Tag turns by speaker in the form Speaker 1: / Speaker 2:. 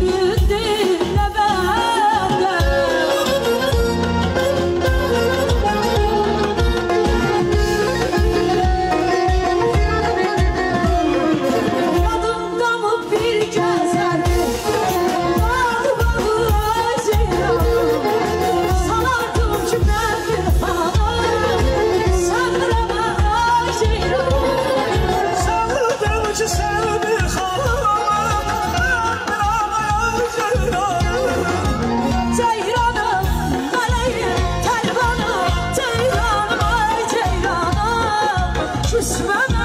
Speaker 1: Gönlümde Christmas.